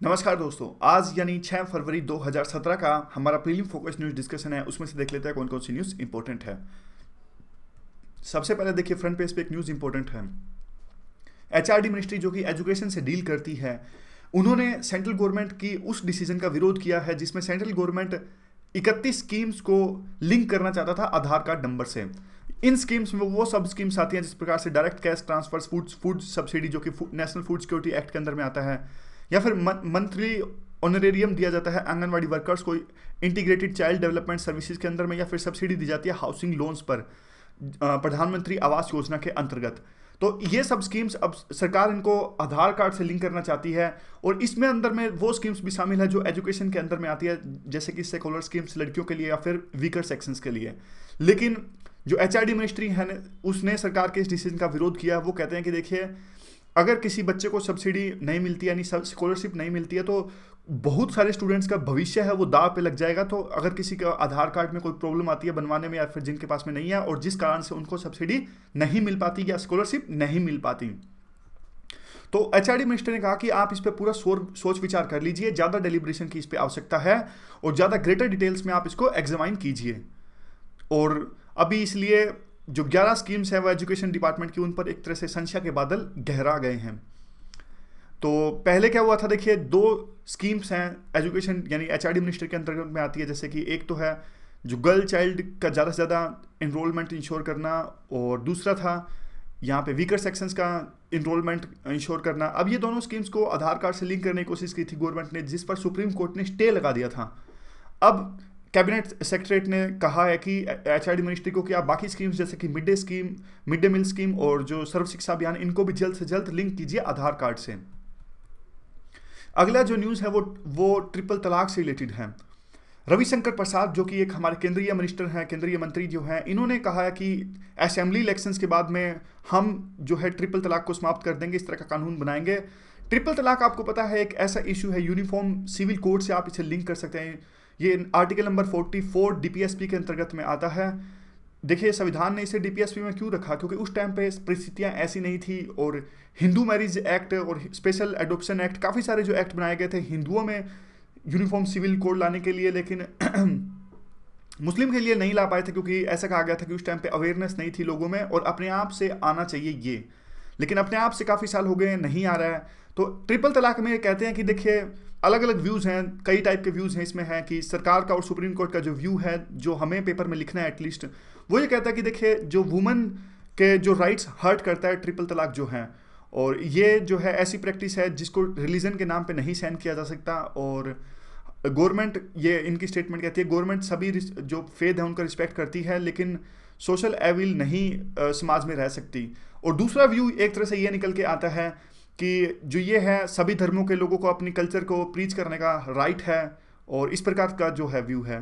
नमस्कार दोस्तों, आज यानी 6 फरवरी 2017 का हमारा प्रीलिम फोकस न्यूज़ डिस्कशन है, उसमें से देख लेते हैं कौन कौन सी न्यूज़ इंपॉर्टेंट है। सबसे पहले देखिए फ्रंट पेज पे एक न्यूज़ इंपॉर्टेंट है। एचआरडी मिनिस्ट्री जो कि एजुकेशन से डील करती है, उन्होंने सेंट्रल गवर्नमेंट की उस डिसीज़न का विरोध किया है, जिसमें सेंट्रल गवर्नमेंट इकतीस स्कीम्स को लिंक करना चाहता था आधार कार्ड नंबर से। इन स्कीम्स में वो सब स्कीम्स आती हैं जिस प्रकार से direct cash transfer food food subsidy जो कि नेशनल फ़ूड सिक्योरिटी एक्ट के अंदर में आता है या फिर मंथली ऑनरेरियम दिया जाता है आंगनवाड़ी वर्कर्स को इंटीग्रेटेड चाइल्ड डेवलपमेंट सर्विसेज़ के अंदर में या फिर सब्सिडी दी जाती है हाउसिंग लोन्स पर प्रधानमंत्री आवास योजना के अंतर्गत। तो ये सब स्कीम्स अब सरकार इनको आधार कार्ड से लिंक करना चाहती है और इसमें अंदर में वो स्कीम्स भी शामिल है जो एजुकेशन के अंदर में आती है, जैसे कि सेकुलर स्कीम्स लड़कियों के लिए या फिर वीकर सेक्शंस के लिए। लेकिन जो एचआरडी मिनिस्ट्री है, उसने सरकार के इस डिसीज़न का विरोध किया वो कहते हैं कि देखिए अगर किसी बच्चे को सब्सिडी नहीं मिलती, यानी स्कॉलरशिप नहीं मिलती है तो बहुत सारे स्टूडेंट्स का भविष्य है, वो दाव पे लग जाएगा। तो अगर किसी का आधार कार्ड में कोई प्रॉब्लम आती है बनवाने में या फिर जिनके पास में नहीं है, और जिस कारण से उनको सब्सिडी नहीं मिल पाती या स्कॉलरशिप नहीं मिल पाती। तो एच मिनिस्टर ने कहा कि आप इस पर पूरा सोच विचार कर लीजिए, ज़्यादा डेलीब्रेशन की इस पर आवश्यकता है, और ज़्यादा ग्रेटर डिटेल्स में आप इसको एग्जामाइन कीजिए। और अभी इसलिए जो 11 स्कीम्स हैं, वो एजुकेशन डिपार्टमेंट की, उन पर एक तरह से संशय के बादल गहरा गए हैं। तो पहले क्या हुआ था, देखिए, दो स्कीम्स हैं एजुकेशन यानी एचआरडी मिनिस्टर के अंतर्गत में आती है, जैसे कि एक तो है, जो गर्ल चाइल्ड का ज़्यादा से ज़्यादा इनरोलमेंट इंश्योर करना, और दूसरा था, यहाँ पे वीकर सेक्शंस का इनरोलमेंट इंश्योर करना। अब ये दोनों स्कीम्स को आधार कार्ड से लिंक करने की कोशिश की थी गवर्नमेंट ने, जिस पर सुप्रीम कोर्ट ने स्टे लगा दिया था। अब कैबिनेट सेक्रेटरीट ने कहा है कि एच मिनिस्ट्री को कि आप बाकी स्कीम्स, जैसे कि mid day scheme, mid day meal scheme और जो सर्व शिक्षा अभियान, इनको भी जल्द से जल्द लिंक कीजिए आधार कार्ड से। अगला जो न्यूज़ है वो वो ट्रिपल तलाक से रिलेटेड है। रविशंकर प्रसाद, जो कि एक हमारे केंद्रीय मिनिस्टर हैं, केंद्रीय मंत्री जो हैं, इन्होंने कहा है कि असेंबली इलेक्शंस के बाद में हम जो है ट्रिपल तलाक को समाप्त कर देंगे, इस तरह का कानून बनाएँगे। ट्रिपल तलाक, आपको पता है, एक ऐसा इशू है, यूनिफॉर्म सिविल कोड से आप इसे लिंक कर सकते हैं। ये आर्टिकल नंबर 44 डीपीएसपी के अंतर्गत में आता है। देखिए, संविधान ने इसे डीपीएसपी में क्यों रखा? क्योंकि उस टाइम पे परिस्थितियाँ ऐसी नहीं थी और हिंदू मैरिज एक्ट और स्पेशल एडोप्शन एक्ट काफ़ी सारे जो एक्ट बनाए गए थे हिंदुओं में यूनिफॉर्म सिविल कोड लाने के लिए, लेकिन मुस्लिम के लिए नहीं ला पाए थे क्योंकि ऐसा कहा गया था कि उस टाइम पे अवेयरनेस नहीं थी लोगों में और अपने आप से आना चाहिए ये। लेकिन अपने आप से काफ़ी साल हो गए, नहीं आ रहा है। तो ट्रिपल तलाक में कहते हैं कि देखिए अलग अलग व्यूज़ हैं, कई टाइप के व्यूज़ हैं इसमें हैं कि सरकार का और सुप्रीम कोर्ट का जो व्यू है, जो हमें पेपर में लिखना है एटलीस्ट वो ये कहता है कि देखिए, जो वुमन के जो राइट्स हर्ट करता है ट्रिपल तलाक जो है, और ये जो है ऐसी प्रैक्टिस है जिसको रिलीजन के नाम पे नहीं सहन किया जा सकता, और गवर्नमेंट ये इनकी स्टेटमेंट कहती है गवर्नमेंट सभी जो फेद है उनका रिस्पेक्ट करती है, लेकिन सोशल एविल नहीं आ, समाज में रह सकती। और दूसरा व्यू एक तरह से ये निकल के आता है कि जो ये है सभी धर्मों के लोगों को अपनी कल्चर को प्रीच करने का राइट है और इस प्रकार का जो है व्यू है।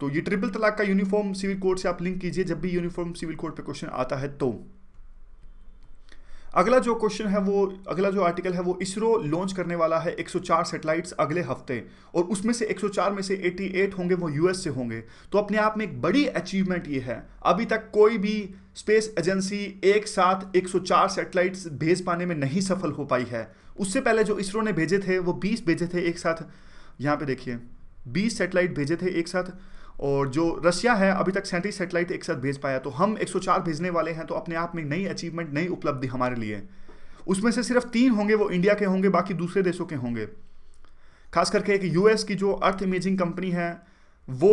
तो ये ट्रिपल तलाक का यूनिफॉर्म सिविल कोड से आप लिंक कीजिए जब भी यूनिफॉर्म सिविल कोड पे क्वेश्चन आता है तो। अगला जो क्वेश्चन है वो, अगला जो आर्टिकल है वो इसरो लॉन्च करने वाला है 104 सैटेलाइट्स अगले हफ़्ते। और उसमें से 104 में से 88 होंगे, वो यूएस से होंगे। तो अपने आप में एक बड़ी अचीवमेंट ये है। अभी तक कोई भी स्पेस एजेंसी एक साथ 104 सैटेलाइट्स भेज पाने में नहीं सफल हो पाई है। उससे पहले जो इसरो ने भेजे थे, वो बीस भेजे थे एक साथ। यहाँ पे देखिए, बीस सेटेलाइट भेजे थे एक साथ। और जो रशिया है, अभी तक सैंतीस सेटेलाइट एक साथ भेज पाया तो हम 104 भेजने वाले हैं तो अपने आप में नई अचीवमेंट नई उपलब्धि हमारे लिए। उसमें से सिर्फ़ तीन होंगे, वो इंडिया के होंगे, बाकी दूसरे देशों के होंगे। खास करके एक यूएस की जो अर्थ इमेजिंग कंपनी है, वो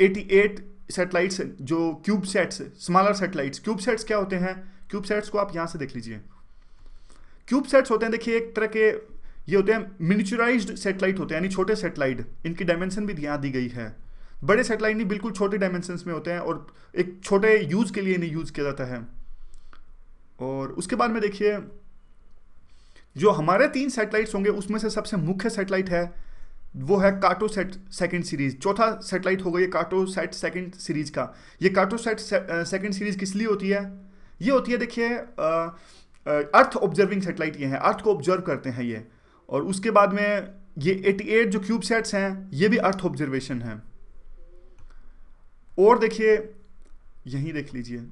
88 सेटेलाइट्स जो cube sets smaller satellites cube sets क्या होते हैं? क्यूब सेट्स को आप यहाँ से देख लीजिए। क्यूब सेट्स होते हैं, देखिए, एक तरह के, ये होते हैं मिनिचुराइज्ड सेटेलाइट होते हैं, यानी छोटे सेटेलाइट इनकी डायमेंशन भी यहाँ दी गई है। बड़े सेटेलाइट नहीं, बिल्कुल छोटे डायमेंशन में होते हैं और एक छोटे यूज़ के लिए नहीं यूज़ किया जाता है। और उसके बाद में देखिए, जो हमारे तीन सेटेलाइट्स होंगे, उसमें से सबसे मुख्य सेटेलाइट है, वो है काटो सेट सेकेंड सीरीज़ चौथा सेटेलाइट हो गई काटो सेट सेकेंड सीरीज़ का। ये काटो सेट सेकेंड सीरीज़ किस लिए होती है? ये होती है, देखिए अर्थ ऑब्जर्विंग सेटेलाइट ये है। अर्थ को ऑब्ज़र्व करते हैं ये। और उसके बाद में ये 88 जो क्यूब सेट्स हैं, ये भी अर्थ ऑब्जर्वेशन है। और देखिए, यहीं देख लीजिए।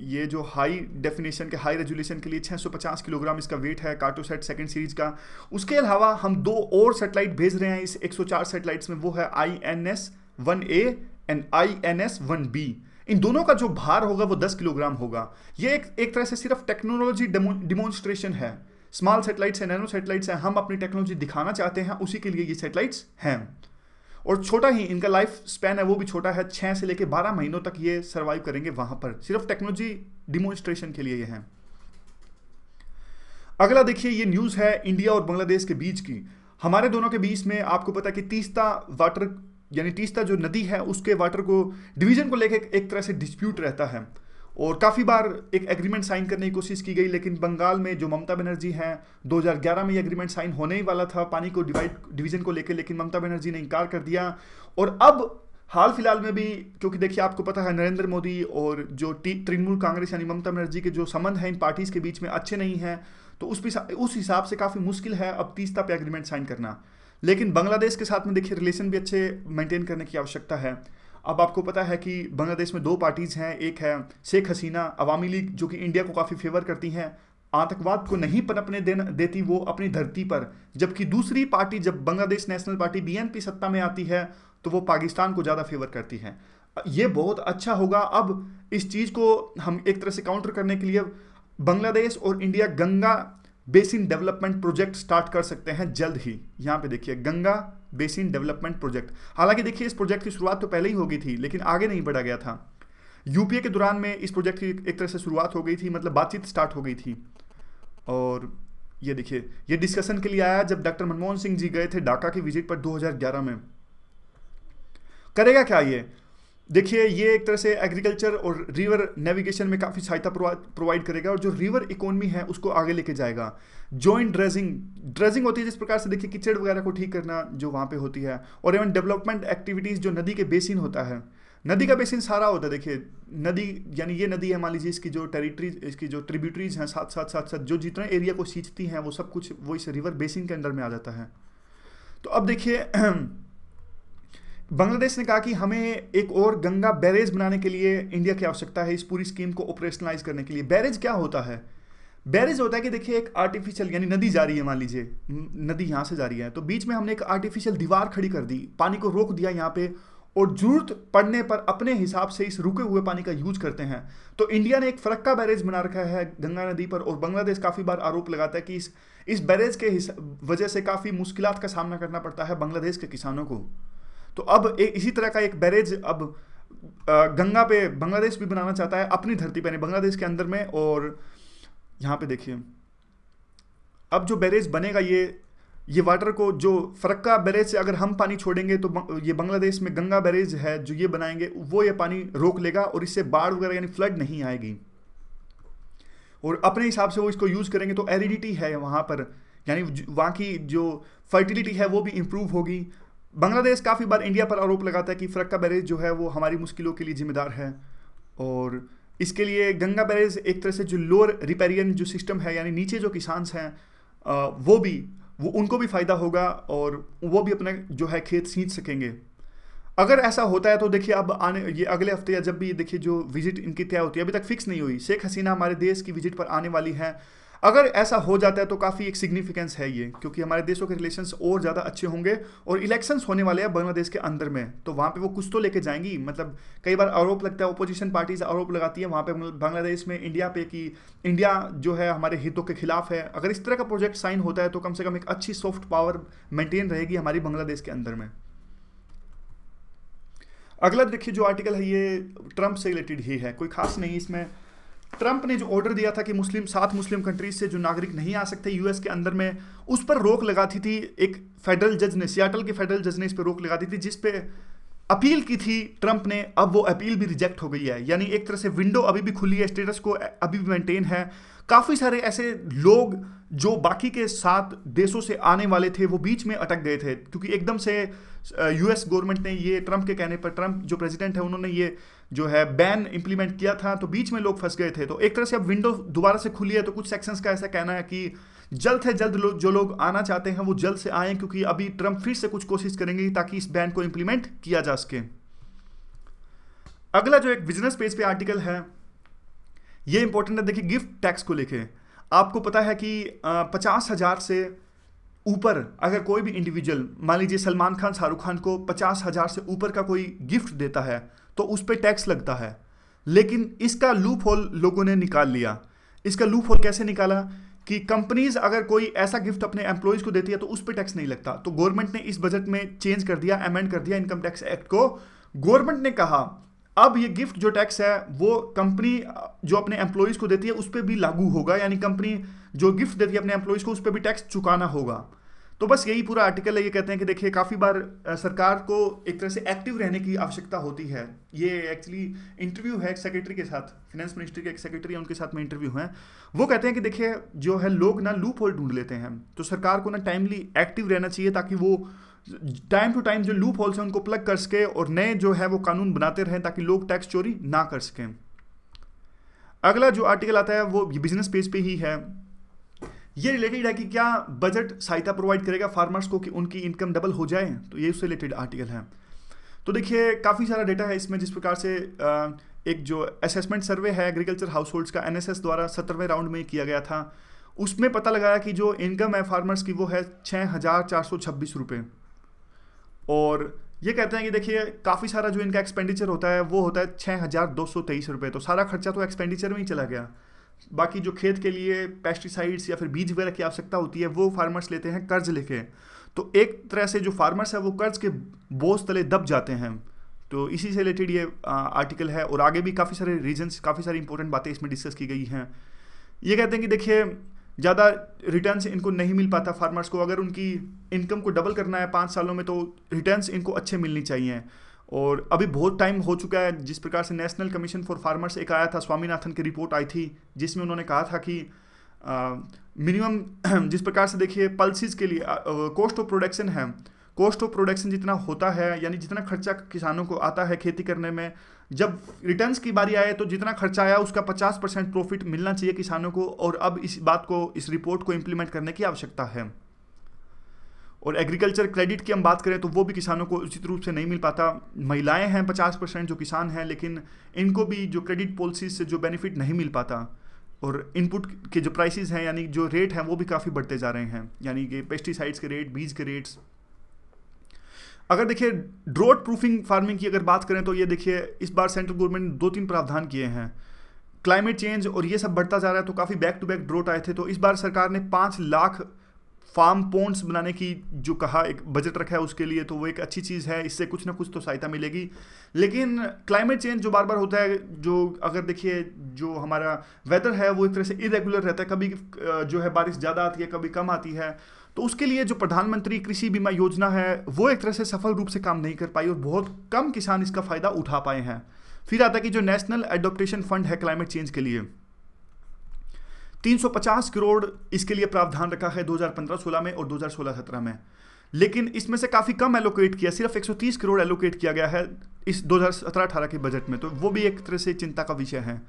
ये जो हाई डेफिनेशन के हाई रेजोल्यूशन के लिए 650 किलोग्राम इसका वेट है कार्टोसेट सेकंड सीरीज़ का। उसके अलावा हम दो और सेटेलाइट भेज रहे हैं इस 104 सेटेलाइट्स में, वो है I N S one A and I N S one B इन दोनों का जो भार होगा, वो 10 किलोग्राम होगा। ये एक एक तरह से सिर्फ़ टेक्नोलॉजी डिमोन्स्ट्रेशन है। स्मॉल सेटेलाइट्स है नैनो सेटेलाइट्स हैं, हम अपनी टेक्नोलॉजी दिखाना चाहते हैं, उसी के लिए ये सेटेलाइट्स हैं। और छोटा ही इनका लाइफ स्पैन है, वो भी छोटा है छः से लेकर बारह महीनों तक ये सर्वाइव करेंगे वहाँ पर। सिर्फ़ टेक्नोलॉजी डिमोन्स्ट्रेशन के लिए ये हैं। अगला देखिए, ये न्यूज़ है इंडिया और बांग्लादेश के बीच की। हमारे दोनों के बीच में आपको पता है कि तीस्ता वाटर यानी तीस्ता जो नदी है, उसके वाटर को डिवीज़न को लेकर एक तरह से डिस्प्यूट रहता है। और काफ़ी बार एक एग्रीमेंट साइन करने की कोशिश की गई, लेकिन बंगाल में जो ममता बनर्जी हैं 2011 में ये एग्रीमेंट साइन होने ही वाला था, पानी को डिवाइड डिवीज़न को लेकर लेकिन ममता बनर्जी ने इनकार कर दिया। और अब हाल फ़िलहाल में भी, क्योंकि देखिए आपको पता है, नरेंद्र मोदी और जो तृणमूल कांग्रेस यानी ममता बनर्जी के जो संबंध हैं इन पार्टीज़ के बीच में अच्छे नहीं हैं तो उस उस हिसाब से काफ़ी मुश्किल है अब तीसता पे एग्रीमेंट साइन करना। लेकिन बांग्लादेश के साथ में देखिए रिलेशन भी अच्छे मेंटेन करने की आवश्यकता है। अब आपको पता है कि बांग्लादेश में दो पार्टीज़ हैं, एक है शेख हसीना अवामी लीग, जो कि इंडिया को काफ़ी फेवर करती हैं। आतंकवाद को नहीं पनपने देना, देती वो अपनी धरती पर, जबकि दूसरी पार्टी, जब बांग्लादेश नेशनल पार्टी बीएनपी सत्ता में आती है तो वो पाकिस्तान को ज़्यादा फेवर करती है। ये बहुत अच्छा होगा। अब इस चीज़ को हम एक तरह से काउंटर करने के लिए बांग्लादेश और India Ganga basin development project start कर सकते हैं जल्द ही। यहाँ पे देखिए, गंगा बेसिन डेवलपमेंट प्रोजेक्ट। हालाँकि देखिए, इस प्रोजेक्ट की शुरुआत तो पहले ही हो गई थी, लेकिन आगे नहीं बढ़ा गया था। यूपीए के दौरान में इस प्रोजेक्ट की एक तरह से शुरुआत हो गई थी मतलब बातचीत स्टार्ट हो गई थी। और ये देखिए, ये डिस्कशन के लिए आया जब डॉक्टर मनमोहन सिंह जी गए थे ढाका की विज़िट पर 2011 में। करेगा क्या ये? देखिए, ये एक तरह से एग्रीकल्चर और रिवर नेविगेशन में काफ़ी सहायता प्रोवाइड करेगा और जो रिवर इकोनॉमी है, उसको आगे लेके जाएगा। जॉइंट ड्रेजिंग ड्रेजिंग होती है जिस प्रकार से देखिए किचड़ वगैरह को ठीक करना जो वहाँ पे होती है और इवन डेवलपमेंट एक्टिविटीज़ जो नदी के बेसिन होता है। नदी का बेसिन सारा होता है, देखिए, नदी यानी ये नदी है, मान लीजिए इसकी जो टेरिटरीज इसकी जो ट्रिब्यूटरीज हैं, साथ साथ साथ साथ, जो जितना एरिया को सींचती हैं, वो सब कुछ वो इस रिवर बेसिन के अंदर में आ जाता है। तो अब देखिए बांग्लादेश ने कहा कि हमें एक और गंगा बैरेज बनाने के लिए इंडिया की आवश्यकता है इस पूरी स्कीम को ऑपरेशनलाइज करने के लिए। बैरेज क्या होता है? बैरेज होता है कि देखिए, एक आर्टिफिशियल यानी नदी जा रही है, मान लीजिए। नदी यहाँ से जा रही है। तो बीच में हमने एक आर्टिफिशियल दीवार खड़ी कर दी, पानी को रोक दिया यहाँ पे, और ज़रूरत पड़ने पर अपने हिसाब से इस रुके हुए पानी का यूज़ करते हैं। तो इंडिया ने एक फरक्का बैरेज बना रखा है गंगा नदी पर, और बांग्लादेश काफ़ी बार आरोप लगाता है कि इस इस बैरेज के वजह से काफ़ी मुश्किल का सामना करना पड़ता है बांग्लादेश के किसानों को। तो अब एक इसी तरह का एक बैरेज अब गंगा पे बांग्लादेश भी बनाना चाहता है अपनी धरती पर बांग्लादेश के अंदर में और यहाँ पे देखिए। अब जो बैरेज बनेगा ये ये वाटर को जो फरक्का बैरेज से अगर हम पानी छोड़ेंगे तो ये बांग्लादेश में गंगा बैरेज है जो ये बनाएँगे, वो ये पानी रोक लेगा और इससे बाढ़ वगैरह यानी फ्लड नहीं आएगी। और अपने हिसाब से वो इसको यूज़ करेंगे तो एरिडिटी है वहाँ पर, यानी वहाँ की जो फर्टिलिटी है वो भी इम्प्रूव होगी। बांग्लादेश काफ़ी बार इंडिया पर आरोप लगाता है कि फ़रक्का बैरेज जो है वो हमारी मुश्किलों के लिए जिम्मेदार है। और इसके लिए गंगा बैरेज एक तरह से जो लोअर रिपेरियन जो सिस्टम है, यानी नीचे जो किसान हैं वो भी, वो उनको भी फ़ायदा होगा और वो भी अपना जो है खेत सींच सकेंगे। अगर ऐसा होता है तो देखिए अब आने, ये अगले हफ़्ते या जब भी देखिए जो विज़िट इनकी तय होती है, अभी तक फिक्स नहीं हुई। शेख हसीना हमारे देश की विज़िट पर आने वाली है। अगर ऐसा हो जाता है तो काफ़ी एक सिग्निफिकेंस है ये, क्योंकि हमारे देशों के रिलेशंस और ज़्यादा अच्छे होंगे और इलेक्शंस होने वाले हैं बांग्लादेश के अंदर में। तो वहाँ पे वो कुछ तो लेके जाएँगी। मतलब कई बार आरोप लगता है ओपोजिशन पार्टीज़ आरोप लगाती है, वहाँ पे बांग्लादेश में इंडिया पे कि इंडिया जो है हमारे हितों के खिलाफ है। अगर इस तरह का प्रोजेक्ट साइन होता है तो कम से कम एक अच्छी सॉफ्ट पावर मेंटेन रहेगी हमारी बांग्लादेश के अंदर में। अगला देखिए जो आर्टिकल है ये ट्रंप से रिलेटेड ही है। कोई खास नहीं इसमें। ट्रंप ने जो ऑर्डर दिया था कि मुस्लिम, सात मुस्लिम कंट्रीज़ से जो नागरिक नहीं आ सकते यूएस के अंदर में, उस पर रोक लगा थी थी एक फेडरल जज ने सियाटल के फेडरल जज ने इस पर रोक लगा दी थी, जिस पे अपील की थी ट्रंप ने, अब वो अपील भी रिजेक्ट हो गई है। यानी एक तरह से विंडो अभी भी खुली है स्टेटस को अभी भी मेंटेन है। काफ़ी सारे ऐसे लोग जो बाकी के सात देशों से आने वाले थे वो बीच में अटक गए थे। क्योंकि एकदम से यूएस गवर्नमेंट ने ये ट्रंप के कहने पर ट्रंप जो प्रेसिडेंट है उन्होंने ये जो है बैन इंप्लीमेंट किया था तो बीच में लोग फंस गए थे। तो एक तरह से अब विंडो दोबारा से खुली है तो कुछ सेक्शंस का ऐसा कहना है कि जल्द से जल्द लो, जो लोग आना चाहते हैं वो जल्द से आए क्योंकि अभी ट्रंप फिर से कुछ कोशिश करेंगे ताकि इस बैन को इंप्लीमेंट किया जा सके। अगला जो एक बिज़नेस पेज पे आर्टिकल है ये इंपॉर्टेंट है देखिए गिफ्ट टैक्स को लेके। आपको पता है कि पचास हज़ार से ऊपर अगर कोई भी इंडिविजुअल मान लीजिए सलमान खान, शाहरुख खान को पचास हज़ार से ऊपर का कोई गिफ्ट देता है तो उस पर टैक्स लगता है। लेकिन इसका लूप होल लोगों ने निकाल लिया। इसका लूप होल कैसे निकाला कि कंपनीज़ अगर कोई ऐसा गिफ्ट अपने एम्प्लॉयज़ को देती है तो उस पर टैक्स नहीं लगता। तो गवर्नमेंट ने इस बजट में चेंज कर दिया अमेंड कर दिया इनकम टैक्स एक्ट को। गवर्नमेंट ने कहा अब ये गिफ्ट जो टैक्स है, वो कंपनी जो अपने एम्प्लॉयज़ को देती है, उस पर भी लागू होगा। यानी कंपनी जो गिफ्ट देती है अपने एम्प्लॉयज़ को, उस पर भी टैक्स चुकाना होगा। तो बस यही पूरा आर्टिकल है। ये कहते हैं कि देखिए, काफ़ी बार सरकार को एक तरह से एक्टिव रहने की आवश्यकता होती है। ये एक्चुअली इंटरव्यू है एक सेक्रेटरी के साथ। फाइनेंस मिनिस्ट्री के एक सेक्रेटरी है, उनके साथ में इंटरव्यू है। वो कहते हैं कि देखिए, जो है लोग ना लूप होल ढूंढ लेते हैं। तो सरकार को ना टाइमली एक्टिव रहना चाहिए ताकि वो टाइम टू टाइम जो लूप होल्स हैं उनको प्लग कर सके और नए जो है वो कानून बनाते रहें ताकि लोग टैक्स चोरी ना कर सकें। अगला जो आर्टिकल आता है वो बिज़नेस पेज पे ही है। ये रिलेटेड है कि क्या बजट सहायता प्रोवाइड करेगा फार्मर्स को कि उनकी इनकम डबल हो जाए? तो ये उससे रिलेटेड आर्टिकल है। तो देखिए, काफ़ी सारा डेटा है इसमें जिस प्रकार से एक जो असेसमेंट सर्वे है एग्रीकल्चर हाउस होल्ड्स का एनएसएस द्वारा सत्रहवें राउंड में किया गया था। उसमें पता लगाया कि जो इनकम है फार्मर्स की वो है छः हज़ार चार सौ छब्बीस रुपये और ये कहते हैं कि देखिए, काफ़ी सारा जो इनका एक्सपेंडिचर होता है, वो होता है छः हज़ार दो सौ तेईस रुपये तो सारा खर्चा तो एक्सपेंडिचर में ही चला गया। बाकी जो खेत के लिए पेस्टिसाइड्स या फिर बीज वगैरह की आवश्यकता होती है, वो फार्मर्स लेते हैं कर्ज लेके। तो एक तरह से जो फार्मर्स है, वो कर्ज के बोझ तले दब जाते हैं। तो इसी से रिलेटेड ये आर्टिकल है और आगे भी काफ़ी सारे रीजन्स काफ़ी सारी इंपॉर्टेंट बातें इसमें डिस्कस की गई हैं। ये कहते हैं कि देखिए ज़्यादा रिटर्न्स इनको नहीं मिल पाता फार्मर्स को। अगर उनकी इनकम को डबल करना है पाँच सालों में तो रिटर्न्स इनको अच्छे मिलनी चाहिए। और अभी बहुत टाइम हो चुका है, जिस प्रकार से नेशनल कमीशन फॉर फार्मर्स एक आया था, स्वामीनाथन की रिपोर्ट आई थी, जिसमें उन्होंने कहा था कि मिनिमम जिस प्रकार से देखिए पल्सिस के लिए कॉस्ट ऑफ़ प्रोडक्शन है। कॉस्ट ऑफ़ प्रोडक्शन जितना होता है, यानी जितना खर्चा किसानों को आता है खेती करने में जब रिटर्न्स की बारी आए तो जितना खर्चा आया उसका 50 परसेंट प्रॉफिट मिलना चाहिए किसानों को और अब इस बात को, इस रिपोर्ट को इम्प्लीमेंट करने की आवश्यकता है। और एग्रीकल्चर क्रेडिट की हम बात करें तो वो भी किसानों को उचित रूप से नहीं मिल पाता। महिलाएँ हैं पचास परसेंट जो किसान हैं, लेकिन इनको भी जो क्रेडिट पॉलिसी से जो बेनिफिट नहीं मिल पाता। और इनपुट के जो प्राइसेस हैं, यानी जो रेट हैं, वो भी काफ़ी बढ़ते जा रहे हैं। यानी कि पेस्टिसाइड्स के रेट बीज के रेट्स अगर देखिए ड्रोट प्रूफिंग फ़ार्मिंग की अगर बात करें तो ये देखिए, इस बार सेंट्रल गवर्नमेंट ने दो तीन प्रावधान किए हैं। क्लाइमेट चेंज और ये सब बढ़ता जा रहा है तो काफ़ी बैक टू बैक ड्रोट आए थे तो इस बार सरकार ने पाँच लाख फार्म पोन्ट्स बनाने की जो कहा, एक बजट रखा है उसके लिए तो वो एक अच्छी चीज़ है, इससे कुछ ना कुछ तो सहायता मिलेगी। लेकिन क्लाइमेट चेंज जो बार बार होता है, जो अगर देखिए, जो हमारा वेदर है वो एक तरह से इरेगुलर रहता है, कभी जो है बारिश ज़्यादा आती है, कभी कम आती है तो उसके लिए जो प्रधानमंत्री कृषि बीमा योजना है, वो एक तरह से सफल रूप से काम नहीं कर पाई और बहुत कम किसान इसका फ़ायदा उठा पाए हैं। फिर आता है कि जो नेशनल एडोप्टेशन फंड है क्लाइमेट चेंज के लिए 350 करोड़ इसके लिए प्रावधान रखा है 2015-16 में और 2016-17 में। लेकिन इसमें से काफ़ी कम एलोकेट किया, सिर्फ़ 130 करोड़ एलोकेट किया गया है इस 2017-18 के बजट में तो वो भी एक तरह से चिंता का विषय है।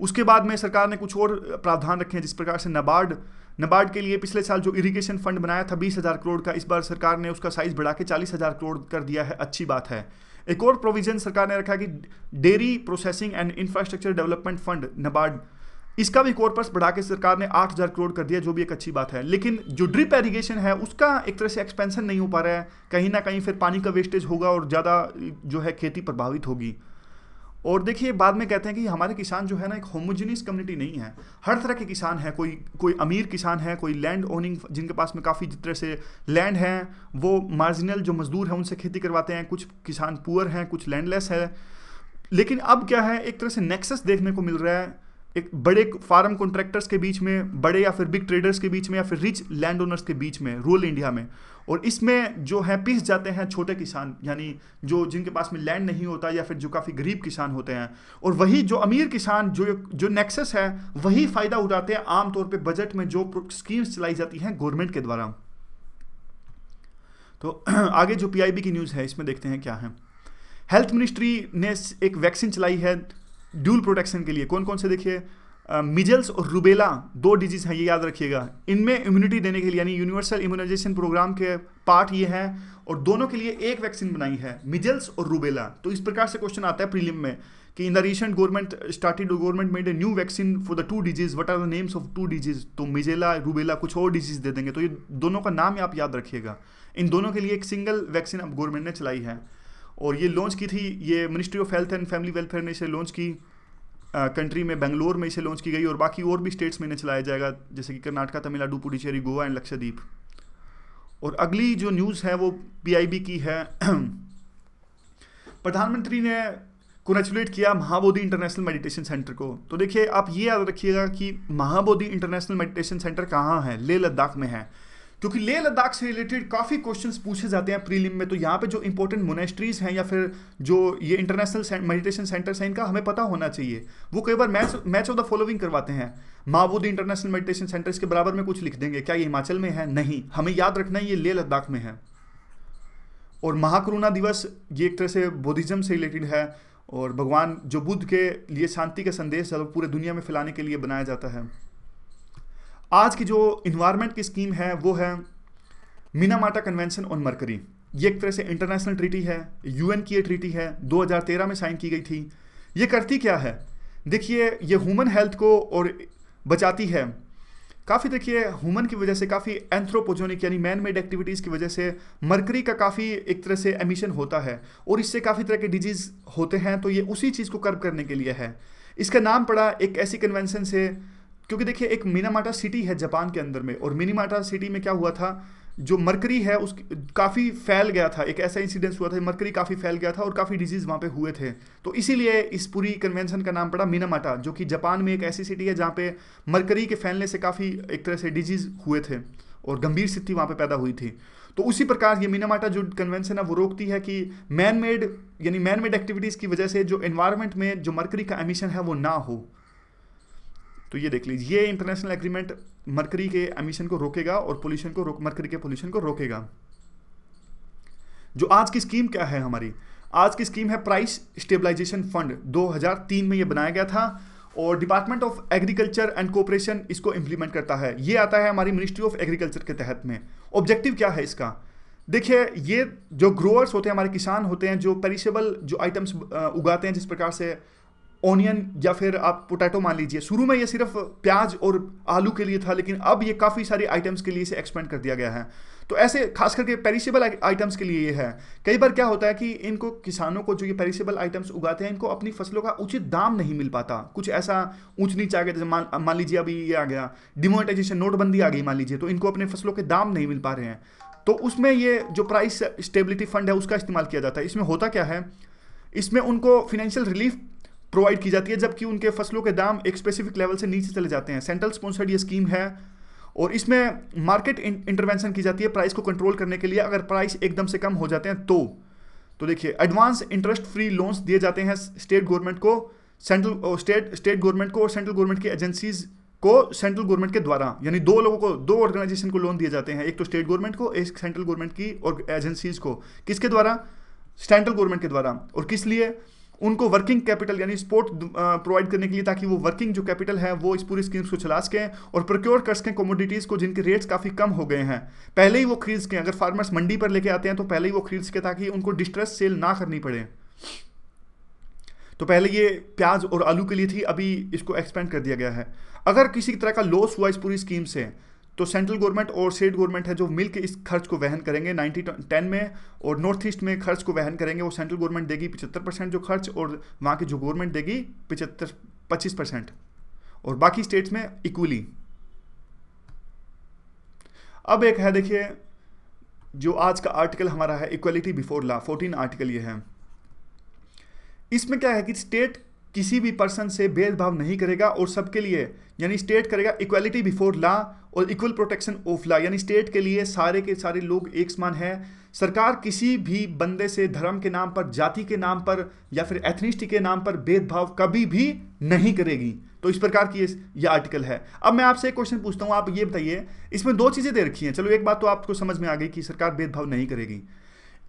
उसके बाद में सरकार ने कुछ और प्रावधान रखे हैं जिस प्रकार से नबार्ड नबार्ड के लिए पिछले साल जो इरिगेशन फंड बनाया था बीस हज़ार करोड़ का, इस बार सरकार ने उसका साइज़ बढ़ा के चालीस हज़ार करोड़ कर दिया है। अच्छी बात है। एक और प्रोविज़न सरकार ने रखा कि dairy processing and infrastructure development fund NABARD, इसका भी कॉर्पस बढ़ा के सरकार ने आठ हज़ार करोड़ कर दिया, जो भी एक अच्छी बात है। लेकिन जो ड्रिप एरीगेशन है, उसका एक तरह से एक्सपेंशन नहीं हो पा रहा है। कहीं ना कहीं फिर पानी का वेस्टेज होगा और ज़्यादा जो है खेती प्रभावित होगी। और देखिए, बाद में कहते हैं कि हमारे किसान जो है ना, एक होमोजीनियस कम्युनिटी नहीं है। हर तरह के किसान हैं, कोई कोई अमीर किसान है, कोई लैंड ओनिंग जिनके पास में काफ़ी तरह से लैंड हैं, वो मार्जिनल जो मजदूर हैं, उनसे खेती करवाते हैं। कुछ किसान पुअर हैं, कुछ लैंडलेस है। लेकिन अब क्या है, एक तरह से नेक्सस देखने को मिल रहा है। एक बड़े फार्म कॉन्ट्रैक्टर्स के बीच में, बड़े या फिर बिग ट्रेडर्स के बीच में या फिर रिच लैंड ओनर्स के बीच में रूरल इंडिया में। और इसमें जो है पिस जाते हैं छोटे किसान, यानी जो जिनके पास में लैंड नहीं होता या फिर जो काफ़ी गरीब किसान होते हैं। और वही जो अमीर किसान, जो जो नेक्सस है, वही फ़ायदा उठाते हैं आमतौर पर बजट में जो स्कीम्स चलाई जाती हैं गवर्नमेंट के द्वारा। तो आगे जो पीआईबी की न्यूज़ है, इसमें देखते हैं क्या है। हेल्थ मिनिस्ट्री ने एक वैक्सीन चलाई है ड्यूल प्रोटेक्शन के लिए कौन कौन से देखिए? मिजल्स और रूबेला दो डिज़ीज़ हैं, ये याद रखिएगा। इनमें इम्यूनिटी देने के लिए, यानी यूनिवर्सल इम्यूनाइजेशन प्रोग्राम के पार्ट ये हैं और दोनों के लिए एक वैक्सीन बनाई है मिजल्स और रूबेला तो इस प्रकार से क्वेश्चन आता है प्रीलिम में कि in the recent government started government made a new vaccine for the two disease what are the names of two disease तो मिजेला रूबेला कुछ और डिज़ीज़ दे देंगे। तो ये दोनों का नाम आप याद रखिएगा। इन दोनों के लिए एक सिंगल वैक्सीन अब गवर्नमेंट ने चलाई है। और ये लॉन्च की थी, ये ministry of health and family welfare ने इसे लॉन्च की कंट्री में बेंगलोर में इसे लॉन्च की गई और बाकी और भी स्टेट्स में इन्हें चलाया जाएगा, जैसे कि कर्नाटका तमिलनाडु पुडुचेरी गोवा एंड लक्षद्वीप और अगली जो न्यूज़ है, वो पीआईबी की है। प्रधानमंत्री ने कोनेचुलेट किया महाबोधि इंटरनेशनल मेडिटेशन सेंटर को। तो देखिए, आप ये याद रखिएगा कि महाबोधि इंटरनेशनल मेडिटेशन सेंटर कहाँ है? लेह लद्दाख में है। क्योंकि लेह लद्दाख से रिलेटेड काफ़ी क्वेश्चंस पूछे जाते हैं प्रीलिम में तो यहाँ पे जो इंपॉर्टेंट मोनेस्ट्रीज हैं या फिर जो ये इंटरनेशनल मेडिटेशन सेंटर्स हैं, इनका हमें पता होना चाहिए। वो कई बार match match of the following करवाते हैं। महाबोधि इंटरनेशनल मेडिटेशन सेंटर्स के बराबर में कुछ लिख देंगे। क्या ये हिमाचल में है? नहीं। हमें याद रखना ये लेह लद्दाख में है। और महाकरुणा दिवस, ये एक तरह से बुद्धिज्म से रिलेटेड है। और भगवान जो बुद्ध के लिए शांति का संदेश है, वो पूरे दुनिया में फैलाने के लिए बनाया जाता है। आज की जो इन्वायरमेंट की स्कीम है, वो है मीनामाटा कन्वेंशन ऑन मरकरी ये एक तरह से इंटरनेशनल ट्रीटी है यूएन की ये ट्रीटी है 2013 में साइन की गई थी। ये करती क्या है? देखिए, ये ह्यूमन हेल्थ को और बचाती है। काफ़ी देखिए ह्यूमन की वजह से काफ़ी एंथ्रोपोजोनिक यानी मैन मेड एक्टिविटीज़ की वजह से मरकरी का काफ़ी एक तरह से एमिशन होता है। और इससे काफ़ी तरह के डिज़ीज़ होते हैं तो ये उसी चीज़ को कर्व करने के लिए है। इसका नाम पड़ा एक ऐसी कन्वेंशन से क्योंकि देखिए, एक मीनामाटा सिटी है जापान के अंदर में, और मिनीमाटा सिटी में क्या हुआ था? जो मरकरी है, उस काफ़ी फैल गया था। एक ऐसा इंसिडेंस हुआ था मरकरी काफ़ी फैल गया था और काफ़ी डिज़ीज़ वहाँ पे हुए थे। तो इसीलिए इस पूरी कन्वेंशन का नाम पड़ा मीनामाटा, जो कि जापान में एक ऐसी सिटी है जहाँ पे मरकरी के फैलने से काफ़ी एक तरह से डिज़ीज़ हुए थे और गंभीर स्थिति वहाँ पे पैदा हुई थी। तो उसी प्रकार ये मीनामाटा जो कन्वेंशन है, वो रोकती है कि मैन मेड यानी मैन मेड एक्टिविटीज़ की वजह से जो एनवायरमेंट में जो मरकरी का एमिशन है, वो ना हो। तो ये देख लीजिए, ये इंटरनेशनल एग्रीमेंट मरकरी के एमिशन को रोकेगा और पोल्यूशन को रोक, मरकरी के पोल्यूशन को रोकेगा। जो आज की स्कीम क्या है हमारी? आज की स्कीम है प्राइस स्टेबलाइजेशन फंड 2003 में ये बनाया गया था और department of agriculture and cooperation इसको इंप्लीमेंट करता है। ये आता है हमारी मिनिस्ट्री ऑफ़ एग्रीकल्चर के तहत में। ऑब्जेक्टिव क्या है इसका? देखिए, ये जो ग्रोअर्स होते हैं, हमारे किसान होते हैं, जो पेरिशेबल जो आइटम्स उगाते हैं जिस प्रकार से ऑनियन या फिर आप पोटैटो मान लीजिए। शुरू में ये सिर्फ़ प्याज और आलू के लिए था, लेकिन अब ये काफ़ी सारी आइटम्स के लिए इसे एक्सपेंड कर दिया गया है। तो ऐसे खास करके पेरिसेबल आइटम्स के लिए ये है। कई बार क्या होता है कि इनको किसानों को जो ये पेरिसेबल आइटम्स उगाते हैं, इनको अपनी फ़सलों का उचित दाम नहीं मिल पाता। कुछ ऐसा ऊंच नीच आ गया, जैसे मान मान लीजिए अभी ये आ गया डिमोनेटाइजेशन नोटबंदी आ गई मान लीजिए तो इनको अपने फ़सलों के दाम नहीं मिल पा रहे हैं। तो उसमें ये जो प्राइस स्टेबिलिटी फंड है, उसका इस्तेमाल किया जाता है। इसमें होता क्या है? इसमें उनको फिनेंशियल रिलीफ प्रोवाइड की जाती है, जबकि उनके फ़सलों के दाम एक स्पेसिफिक लेवल से नीचे चले जाते हैं। सेंट्रल स्पॉन्सर्ड ये स्कीम है, और इसमें मार्केट इंटरवेंशन की जाती है प्राइस को कंट्रोल करने के लिए। अगर प्राइस एकदम से कम हो जाते हैं तो। तो देखिए एडवांस इंटरेस्ट फ्री लोन्स दिए जाते हैं स्टेट गवर्नमेंट को सेंट्रल स्टेट स्टेट गवर्नमेंट को, और सेंट्रल गवर्नमेंट की एजेंसीज को सेंट्रल गवर्नमेंट के द्वारा। यानी दो लोगों को, दो ऑर्गेनाइजेशन को लोन दिए जाते हैं। एक तो स्टेट गवर्नमेंट को, एक सेंट्रल गवर्नमेंट की और एजेंसीज को। किसके द्वारा? सेंट्रल गवर्नमेंट के द्वारा। और किस लिए? उनको वर्किंग कैपिटल यानी सपोर्ट प्रोवाइड करने के लिए ताकि वो वर्किंग जो कैपिटल है, वो इस पूरी स्कीम्स को चला सकें और प्रोक्योर कर सकें कमोडिटीज़ को जिनके रेट्स काफ़ी कम हो गए हैं। पहले ही वो खरीद सकें। अगर फार्मर्स मंडी पर लेके आते हैं तो पहले ही वो खरीद सकें ताकि उनको डिस्ट्रेस सेल ना करनी पड़े। तो पहले ये प्याज और आलू के लिए थी, अभी इसको एक्सपेंड कर दिया गया है। अगर किसी तरह का लॉस हुआ इस पूरी स्कीम से तो सेंट्रल गवर्नमेंट और स्टेट गवर्नमेंट है जो मिलकर इस खर्च को वहन करेंगे। नाइनटी टेन में और नॉर्थ ईस्ट में खर्च को वहन करेंगे, वो सेंट्रल गवर्नमेंट देगी पिछहत्तर परसेंट जो खर्च और वहाँ की जो गवर्नमेंट देगी पिछहत्तर पच्चीस परसेंट और बाकी स्टेट्स में इक्वली अब एक है देखिए, जो आज का आर्टिकल हमारा है equality before law fourteen article ये है। इसमें क्या है कि स्टेट किसी भी पर्सन से भेदभाव नहीं करेगा और सबके लिए, यानी स्टेट करेगा इक्वलिटी बिफोर लॉ और इक्वल प्रोटेक्शन ऑफ़ लॉ यानी स्टेट के लिए सारे के सारे लोग एक समान हैं। सरकार किसी भी बंदे से धर्म के नाम पर, जाति के नाम पर या फिर एथनिस्टी के नाम पर भेदभाव कभी भी नहीं करेगी। तो इस प्रकार की ये आर्टिकल है। अब मैं आपसे एक क्वेश्चन पूछता हूँ, आप ये बताइए, इसमें दो चीज़ें दे रखी हैं। चलो, एक बात तो आपको समझ में आ गई कि सरकार भेदभाव नहीं करेगी।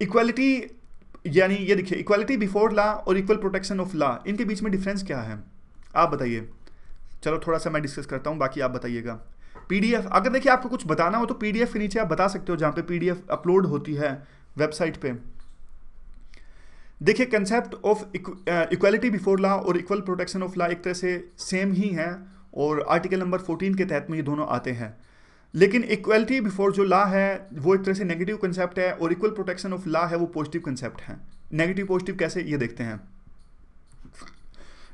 इक्वालिटी यानी ये देखिए इक्वालिटी बिफोर लॉ और इक्वल प्रोटेक्शन ऑफ़ लॉ इनके बीच में डिफरेंस क्या है? आप बताइए। चलो थोड़ा सा मैं डिस्कस करता हूँ, बाकी आप बताइएगा। पीडीएफ अगर देखिए आपको कुछ बताना हो तो पीडीएफ के नीचे आप बता सकते हो, जहाँ पे पीडीएफ अपलोड होती है वेबसाइट पे। देखिए concept of equality before law और इक्वल प्रोटेक्शन ऑफ़ लॉ एक तरह से सेम ही है और आर्टिकल नंबर 14 के तहत में ये दोनों आते हैं। लेकिन इक्वलिटी बिफोर जो लॉ है, वो एक तरह से नेगेटिव कंसेप्ट है और इक्वल प्रोटेक्शन ऑफ़ लॉ है, वो पॉजिटिव कंसेप्ट है। नेगेटिव पॉजिटिव कैसे? ये देखते हैं।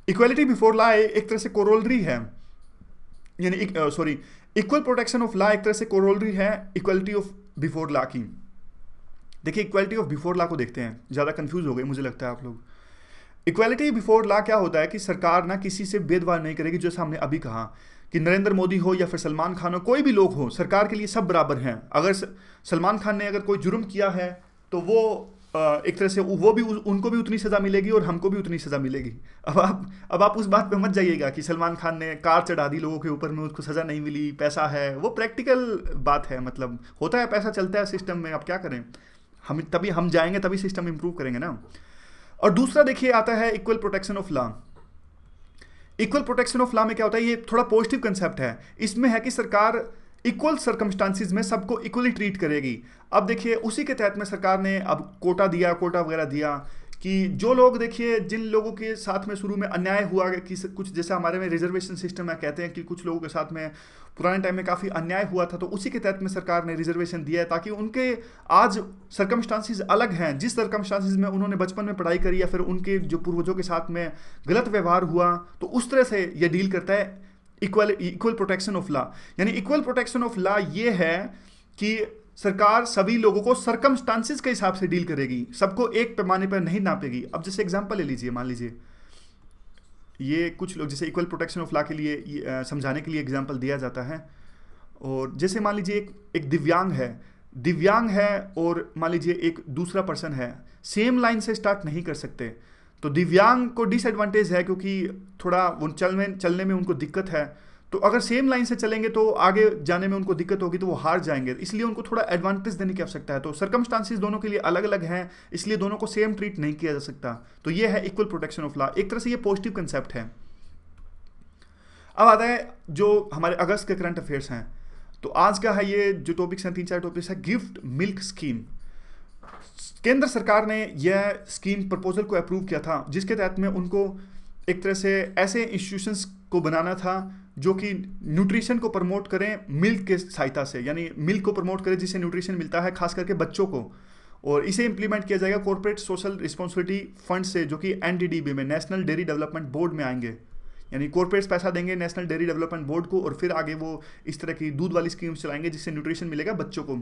इक्वलिटी बिफोर लॉ एक तरह से कोरोलरी है। यानी sorry equal protection of law एक तरह से कोरोलरी है इक्वलिटी ऑफ़ बिफोर लॉ की। देखिए इक्वलिटी ऑफ़ बिफोर लॉ को देखते हैं। ज़्यादा कंफ्यूज हो गए, मुझे लगता है आप लोग। इक्वलिटी बिफोर लॉ क्या होता है कि सरकार ना किसी से भेदभाव नहीं करेगी जैसे हमने अभी कहा। कि नरेंद्र मोदी हो या फिर सलमान खान हो, कोई भी लोग हो, सरकार के लिए सब बराबर हैं। अगर सलमान खान ने अगर कोई जुर्म किया है तो वो एक तरह से वो भी उनको भी उतनी सज़ा मिलेगी और हमको भी उतनी सज़ा मिलेगी। अब आप अब आप उस बात पे मत जाइएगा कि सलमान खान ने कार चढ़ा दी लोगों के ऊपर में उसको सज़ा नहीं मिली, पैसा है। वो प्रैक्टिकल बात है मतलब होता है, पैसा चलता है सिस्टम में अब क्या करें? हम, तभी हम जाएँगे, तभी सिस्टम इंप्रूव करेंगे ना। और दूसरा देखिए, आता है equal protection of law. Equal protection of law में क्या होता है? ये थोड़ा पॉजिटिव कंसेप्ट है। इसमें है कि सरकार इक्वल सर्कमस्टांसिस में सबको इक्वली ट्रीट करेगी। अब देखिए, उसी के तहत में सरकार ने अब कोटा दिया, कोटा वगैरह दिया कि जो लोग देखिए, जिन लोगों के साथ में शुरू में अन्याय हुआ कि कुछ जैसे हमारे में रिजर्वेशन सिस्टम है, कहते हैं कि कुछ लोगों के साथ में पुराने टाइम में काफ़ी अन्याय हुआ था तो उसी के तहत में सरकार ने रिजर्वेशन दिया है ताकि उनके आज सरकमस्टांसिस अलग हैं। जिस सरकमस्टांसिस में उन्होंने बचपन में पढ़ाई करी या फिर उनके जो पूर्वजों के साथ में गलत व्यवहार हुआ तो उस तरह से यह डील करता है equal equal protection of law यानी इक्वल प्रोटेक्शन ऑफ़ लॉ ये है कि सरकार सभी लोगों को सरकमस्टांसिस के हिसाब से डील करेगी, सबको एक पैमाने पर नहीं नापेगी। अब जैसे एग्ज़ाम्पल ले लीजिए, मान लीजिए ये कुछ लोग, जैसे इक्वल प्रोटेक्शन ऑफ़ लॉ के लिए समझाने के लिए एग्ज़ाम्पल दिया जाता है। और जैसे मान लीजिए एक एक दिव्यांग है। दिव्यांग है और मान लीजिए एक दूसरा पर्सन है। सेम लाइन से स्टार्ट नहीं कर सकते। तो दिव्यांग को डिसएडवांटेज है क्योंकि थोड़ा वो चलने चलने में उनको दिक्कत है। तो अगर सेम लाइन से चलेंगे तो आगे जाने में उनको दिक्कत होगी तो वो हार जाएँगे। इसलिए उनको थोड़ा एडवांटेज देने की आवश्यकता है। तो सर्कमस्टांसिस दोनों के लिए अलग अलग हैं, इसलिए दोनों को सेम ट्रीट नहीं किया जा सकता। तो ये है इक्वल प्रोटेक्शन ऑफ़ लॉ एक तरह से ये पॉजिटिव कंसेप्ट है। अब आता है जो हमारे अगस्त के करंट अफेयर्स हैं। तो आज का है ये जो टॉपिक्स हैं तीन चार टॉपिक्स है गिफ्ट मिल्क स्कीम केंद्र सरकार ने यह स्कीम प्रपोजल को अप्रूव किया था, जिसके तहत में उनको एक तरह से ऐसे इंस्टीट्यूशंस को बनाना था जो कि न्यूट्रिशन को प्रमोट करें मिल्क के सहायता से, यानी मिल्क को प्रमोट करें जिससे न्यूट्रिशन मिलता है, खास करके बच्चों को। और इसे इंप्लीमेंट किया जाएगा कॉरपोरेट सोशल रिस्पॉन्सिबिलिटी फंड से, जो कि एनडीडीबी में नेशनल डेयरी डेवलपमेंट बोर्ड में आएँगे। यानी कॉरपोरेट्स पैसा देंगे नेशनल डेयरी डेवलपमेंट बोर्ड को और फिर आगे वो इस तरह की दूध वाली स्कीम्स चलाएँगे जिससे न्यूट्रिशन मिलेगा बच्चों को।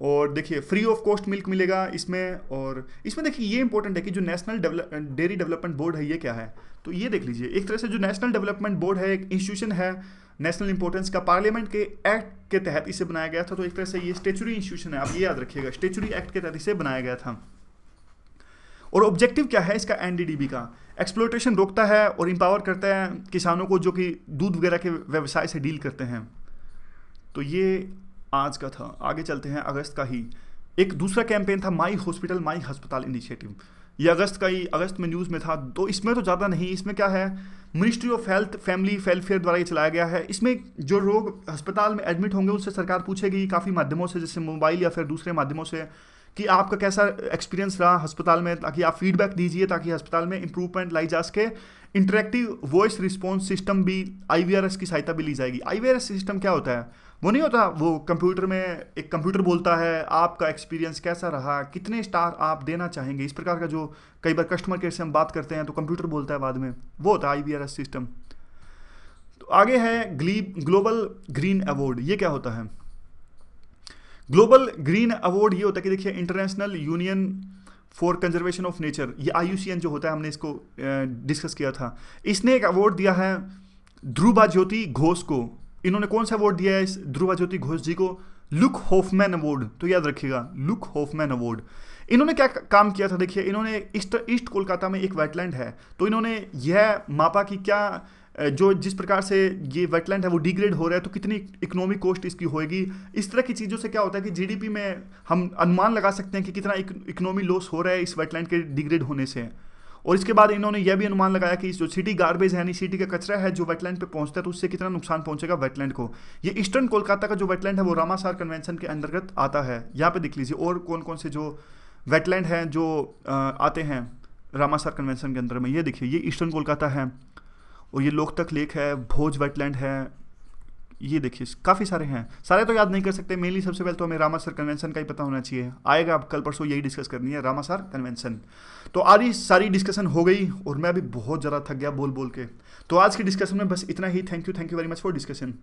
और देखिए फ्री ऑफ़ कॉस्ट मिल्क मिलेगा इसमें और इसमें देखिए, ये इंपॉर्टेंट है कि जो नेशनल डेयरी डेवलपमेंट बोर्ड है, ये क्या है? तो ये देख लीजिए, एक तरह से जो नेशनल डेवलपमेंट बोर्ड है, एक इंस्टीट्यूशन है नेशनल इंपॉर्टेंस का पार्लियामेंट के एक्ट के तहत इसे बनाया गया था तो एक तरह से ये स्टेचुरी इंस्टीट्यूशन है। आप ये याद रखिएगा स्टेचुरी एक्ट के तहत इसे बनाया गया था। और ऑब्जेक्टिव क्या है इसका एनडीडीबी का? एक्सप्लोटेशन रोकता है और इंपावर करता है किसानों को, जो कि दूध वगैरह के व्यवसाय से डील करते हैं। तो ये आज का था। आगे चलते हैं अगस्त का ही। एक दूसरा कैंपेन था माई हॉस्पिटल माई अस्पताल इनिशिएटिव ये अगस्त का ही, अगस्त में न्यूज़ में था। तो इसमें तो ज़्यादा नहीं, इसमें क्या है? Ministry of health family welfare द्वारा ये चलाया गया है। इसमें जो रोग अस्पताल में एडमिट होंगे, उससे सरकार पूछेगी। काफ़ी माध्यमों से, जैसे मोबाइल या फिर दूसरे माध्यमों से। कि आपका कैसा एक्सपीरियंस रहा अस्पताल में, ताकि आप फीडबैक दीजिए, ताकि अस्पताल में इंप्रूवमेंट लाई जा सके। इंटरेक्टिव वॉइस रिस्पॉन्स सिस्टम भी आईवीआरएस की सहायता भी ली जाएगी। आईवीआरएस सिस्टम क्या होता है? वो नहीं होता, वो कंप्यूटर में एक कंप्यूटर बोलता है, आपका एक्सपीरियंस कैसा रहा, कितने स्टार आप देना चाहेंगे? इस प्रकार का जो कई बार कस्टमर केयर से हम बात करते हैं तो कंप्यूटर बोलता है बाद में। वो होता है IVRS सिस्टम तो आगे है ग्ली ग्लोबल ग्रीन अवार्ड ये क्या होता है? ग्लोबल ग्रीन अवार्ड ये होता है कि देखिए international union for conservation of nature ये IUCN जो होता है, हमने इसको डिस्कस किया था। इसने एक अवार्ड दिया है ध्रुवा ज्योति घोष को। इन्होंने कौन सा अवार्ड दिया है इस ध्रुवा ज्योति घोष जी को? लुक होफमैन अवार्ड तो याद रखिएगा लुक होफमैन अवार्ड इन्होंने क्या काम किया था? देखिए, इन्होंने ईस्ट ईस्ट कोलकाता में एक वेटलैंड है तो इन्होंने यह मापा कि क्या जो जिस प्रकार से ये वेटलैंड है, वो डिग्रेड हो रहा है तो कितनी इकोनॉमिक कॉस्ट इसकी होएगी? इस तरह की चीज़ों से क्या होता है कि जीडीपी में हम अनुमान लगा सकते हैं कि कितना इकोनॉमी लॉस हो रहा है इस वेटलैंड के डिग्रेड होने से। और इसके बाद इन्होंने यह भी अनुमान लगाया कि जो सिटी गार्बेज है, यानी सिटी का कचरा है, जो वेटलैंड पे पहुँचता है तो उससे कितना नुकसान पहुंचेगा वेटलैंड को। ये ईस्टर्न कोलकाता का जो वेटलैंड है, वो रामासार कन्वेंशन के अंतर्गत आता है। यहाँ पे देख लीजिए, और कौन कौन से जो वेटलैंड हैं, जो आते हैं रामासार कन्वेंशन के अंदर में, ये देखिए, ये ईस्टर्न कोलकाता है। और ये लोकतक लेक है, भोज वेटलैंड है, ये देखिए, काफ़ी सारे हैं। सारे तो याद नहीं कर सकते मेनली सबसे पहले तो हमें रामासर कन्वेंशन का ही पता होना चाहिए। आएगा अब, कल परसों यही डिस्कस करनी है रामासर कन्वेंशन तो आज ही सारी डिस्कशन हो गई और मैं अभी बहुत ज़्यादा थक गया बोल बोल के। तो आज की डिस्कशन में बस इतना ही। Thank you thank you very much for discussion